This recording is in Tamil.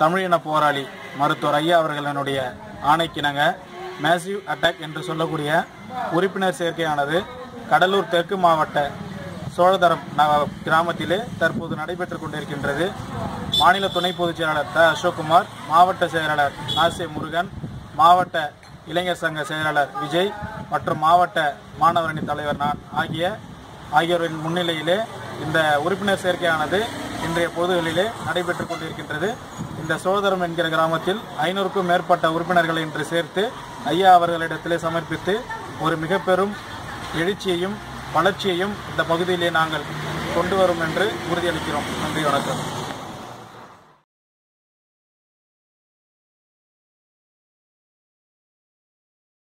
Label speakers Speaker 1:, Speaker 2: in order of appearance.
Speaker 1: தமிழின போராளி மருத்துவர் ஐயா அவர்களினுடைய ஆணைக்கிணங்க மேசிவ் அட்டாக் என்று சொல்லக்கூடிய உறுப்பினர் சேர்க்கையானது கடலூர் தெற்கு மாவட்ட சோழதரம் கிராமத்திலே தற்போது நடைபெற்றுக் கொண்டிருக்கின்றது. மாநில துணை பொதுச் செயலாளர் த. அசோக்குமார் மாவட்ட செயலாளர் நாசே முருகன் மாவட்ட இளைஞர் சங்க செயலாளர் விஜய் மற்றும் மாவட்ட மாணவரணி தலைவர் நான் ஆகிய ஆகியோரின் முன்னிலையிலே இந்த உறுப்பினர் சேர்க்கையானது இன்றைய பொதுகளிலே நடைபெற்றுக் கொண்டிருக்கின்றது. இந்த சோதரம் என்கிற கிராமத்தில் ஐநூறுக்கும் மேற்பட்ட உறுப்பினர்களை இன்று சேர்த்து ஐயா அவர்களிடத்திலே சமர்ப்பித்து ஒரு மிக பெரும் எழுச்சியையும் வளர்ச்சியையும் இந்த பகுதியிலே நாங்கள் கொண்டு வரும் என்று உறுதியளிக்கிறோம். நன்றி வணக்கம்.